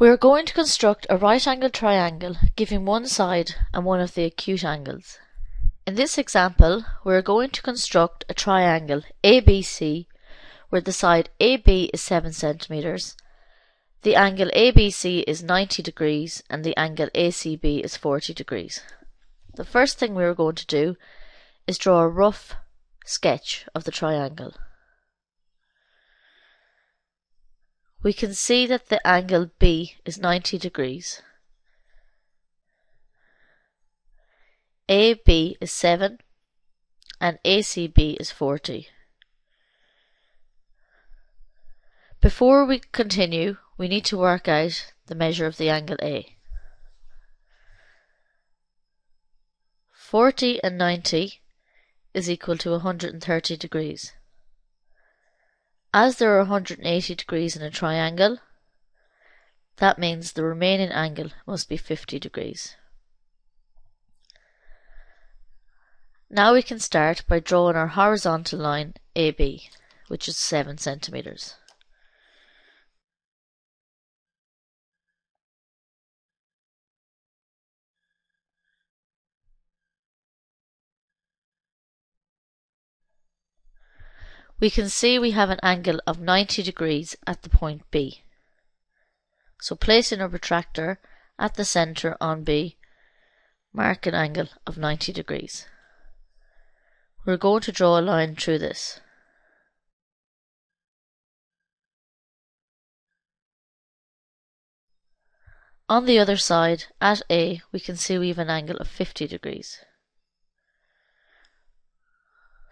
We are going to construct a right angled triangle giving one side and one of the acute angles. In this example, we are going to construct a triangle ABC where the side AB is 7 centimeters, the angle ABC is 90 degrees and the angle ACB is 40 degrees. The first thing we are going to do is draw a rough sketch of the triangle. We can see that the angle B is 90 degrees. AB is 7 and ACB is 40. Before we continue, we need to work out the measure of the angle A. 40 and 90 is equal to 130 degrees. As there are 180 degrees in a triangle, that means the remaining angle must be 50 degrees. Now we can start by drawing our horizontal line AB, which is 7 centimeters. We can see we have an angle of 90 degrees at the point B. So placing our protractor at the centre on B, mark an angle of 90 degrees. We're going to draw a line through this. On the other side, at A, we can see we have an angle of 50 degrees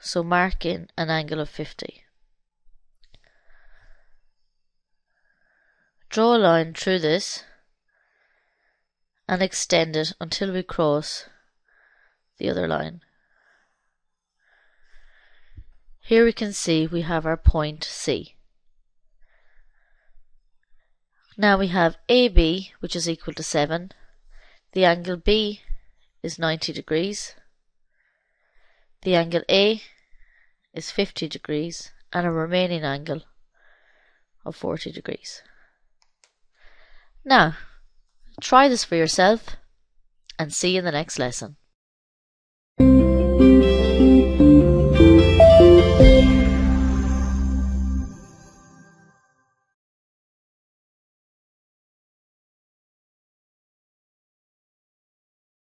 so mark in an angle of 50. Draw a line through this and extend it until we cross the other line. Here we can see we have our point C. Now we have AB, which is equal to 7. The angle B is 90 degrees. The angle A is 50 degrees and a remaining angle of 40 degrees. Now, try this for yourself and see you in the next lesson.